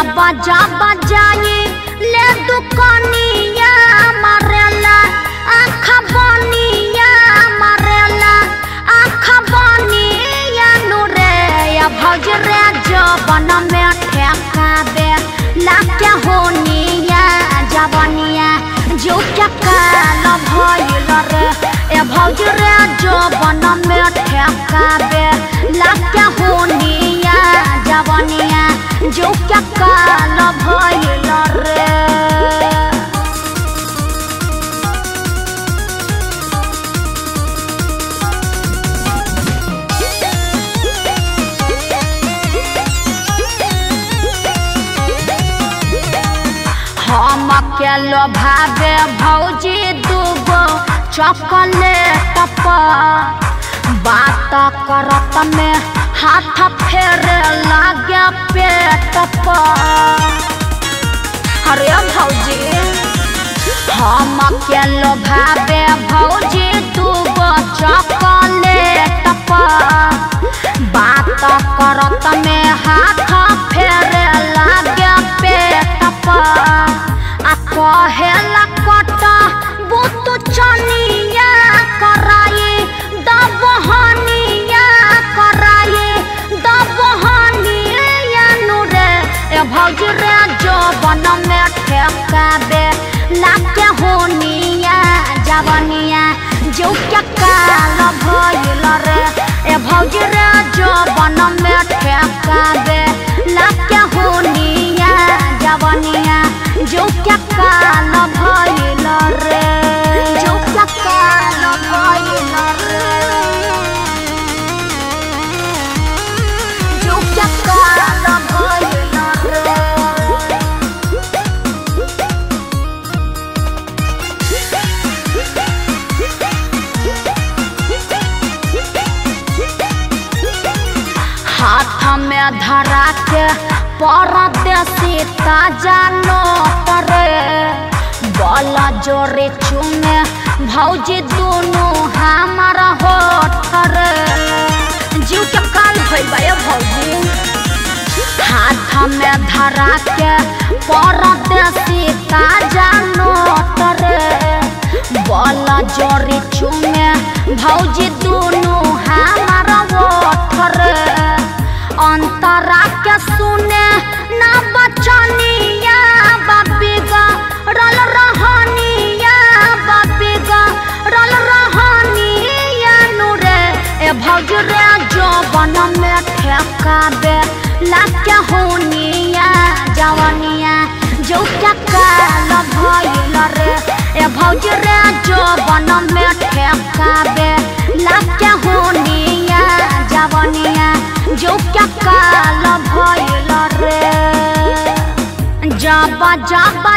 जाबा जाबा जाए, ले दुकानिया मारेला, आँख बनिया मारेला, आँख बनिया नुरे भौज रे जबन में ठेका दे लाके होनिया जबनिया, जो क्या काल भइल रे ए भौज रे जबन में ठेका दे लाके हम भागे भौजी दूगो चॉकलेट पर बात करत में हाथ फेरे लागे पेट पर अरे भौजी हम के लोभावे जो रे जबन में ठेका दे। लाके होनिया जो क्या काल भइल रे। ए भौजरे जो में हाथ में धरा के परदेसी ताज़ा नोट रे बल जोरे चुमे, भौजी दोनों हमारा होठ रे जीव के काल भइल बा ये भौजी। हाथ में धरा के परदेसी दे लाके होनिया जवनिया, जो क्या काल भइल रे ए भौज रे जबन में ठेका दे लाके होनिया जवनिया, जो क्या काल भइल रे जाबा जाबा